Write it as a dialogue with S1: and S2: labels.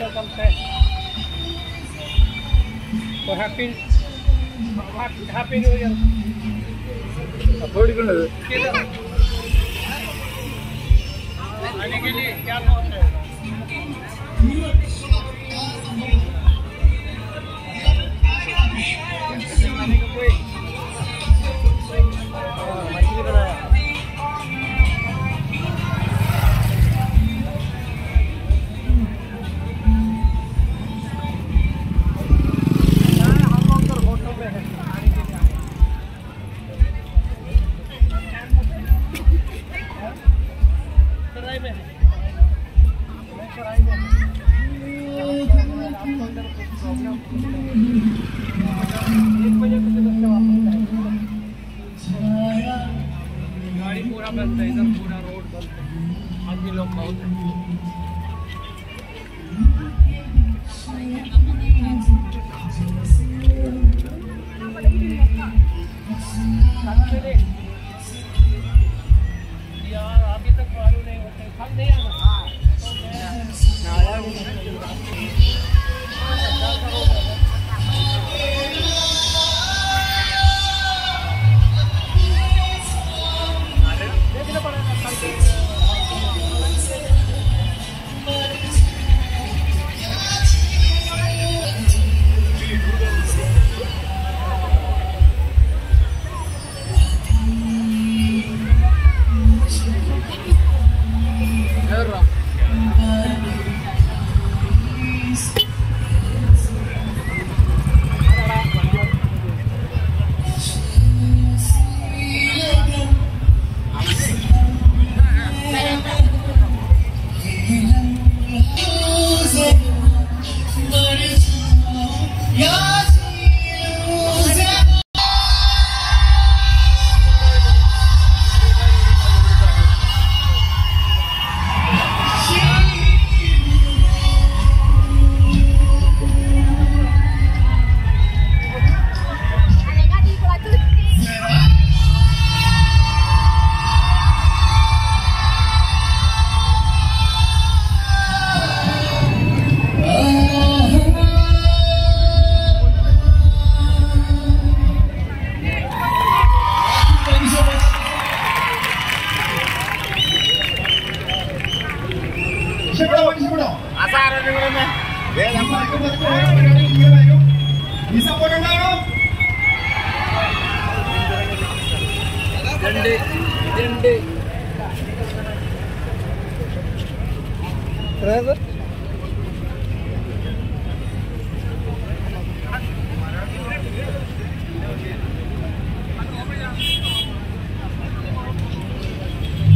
S1: circumstance. So happy, happy
S2: New Year.
S1: आने के गाड़ी पूरा बंद है इधर पूरा रोड बंद है। अभी लोग बहुत
S2: Thank you.
S1: Trevor?